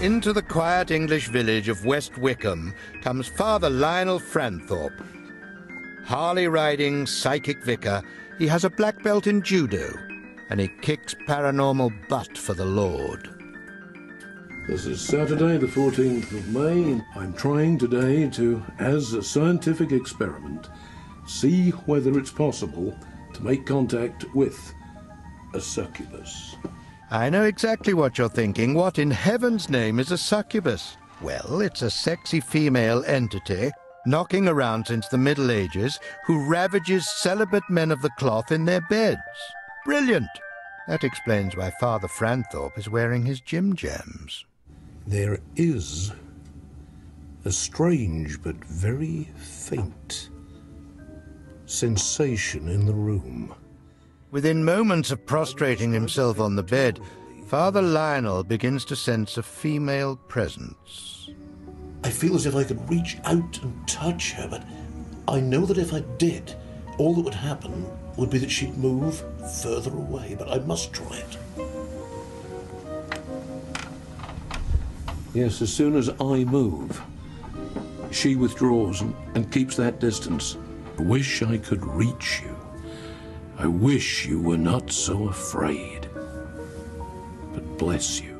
Into the quiet English village of West Wickham comes Father Lionel Fanthorpe. Harley riding psychic vicar, he has a black belt in judo and he kicks paranormal butt for the Lord. This is Saturday, the 14th of May. I'm trying today to, as a scientific experiment, see whether it's possible to make contact with a succubus. I know exactly what you're thinking. What in heaven's name is a succubus? Well, it's a sexy female entity knocking around since the Middle Ages who ravages celibate men of the cloth in their beds. Brilliant! That explains why Father Fanthorpe is wearing his gym jams. There is a strange but very faint sensation in the room. Within moments of prostrating himself on the bed, Father Lionel begins to sense a female presence. I feel as if I could reach out and touch her, but I know that if I did, all that would happen would be that she'd move further away, but I must try it. Yes, as soon as I move, she withdraws and, and keeps that distance. I wish I could reach you. I wish you were not so afraid. But bless you.